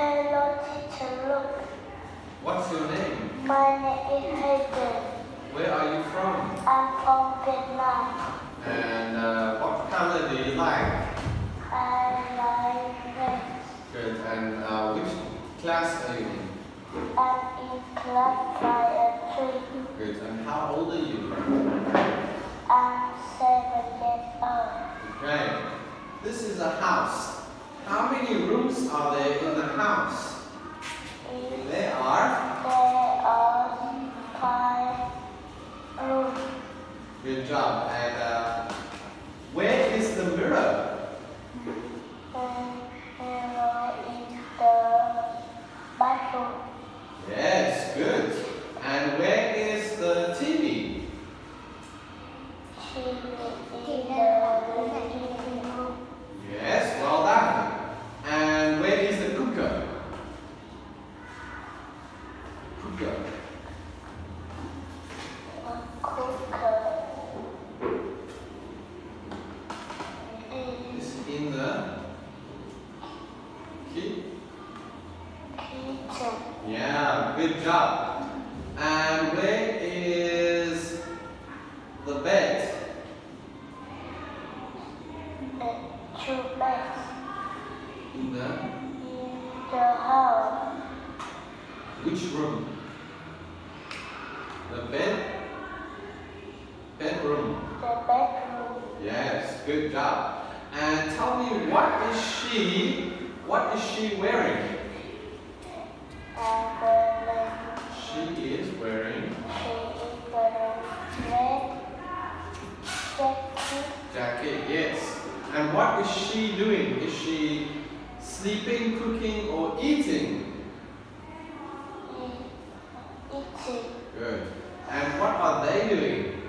Hello, teacher. Look, What's your name? my name is Hayden. Where are you from? I'm from Vietnam. And uh, what color do you like? I like red. Good. And uh, which class are you in? I'm in class five and three. Good. And how old are you? I'm seven years old. Okay. This is a house. How many rooms are there in the house? In There are. there are five rooms. Good job. And uh, where is the mirror? And hello in the bathroom. Yes. Good. And where is the TV? She is in the living room. Yes. Well done. And where is the cooker? Cooker. A cooker. Is It's in the kitchen. Yeah, good job. And where is the bed? The two beds In the in the house. which room? The bed? Bedroom. The bedroom. Yes, good job. And tell me what is she what is she wearing? She is wearing jacket. jacket, yes. And what is she doing? Is she sleeping, cooking, or eating? Eating. Good. And what are they doing?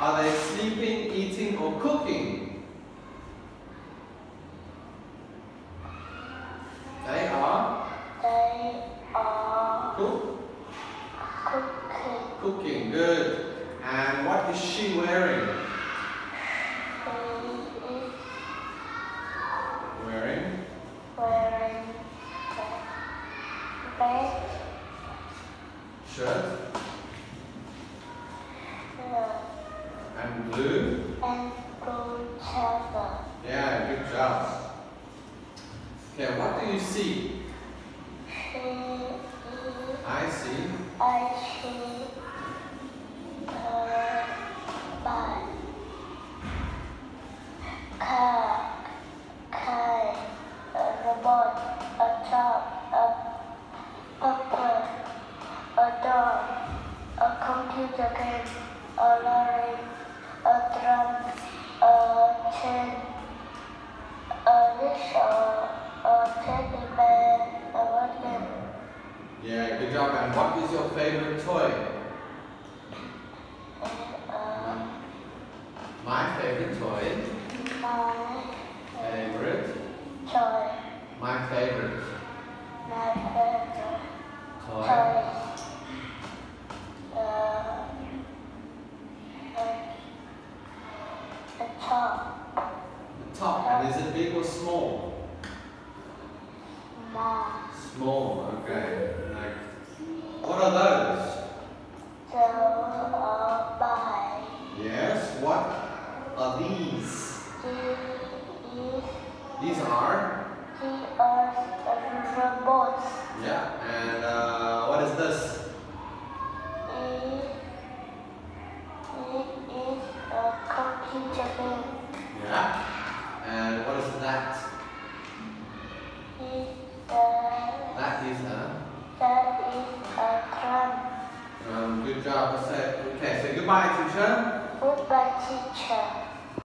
Are they sleeping, eating, or cooking? They are They are cook, cooking. Good. And what is she wearing? Wearing wearing red shirt shirt and blue. and blue trouser. Yeah, good job. Okay, what do you see? I see I see a bike, car, kite, a robot, a top, a puppet, a dog, a game, a lorry, a drum, a chain, a rickshaw, a teddy bear, a wagon. Yeah, good job. And what is your favorite toy? Uh, My favorite toy. my Favorite. toy, My favorite my favorite toy. toy. Uh, the top, The top. And is it big or small? mom, Small. Okay. Like, what are those? uh, by, Yes. What are these? the is These are. These are computer game. Yeah. And what is that? Uh, That is a. that is a drum. Um, good job. Okay. Say goodbye, teacher. Goodbye, teacher.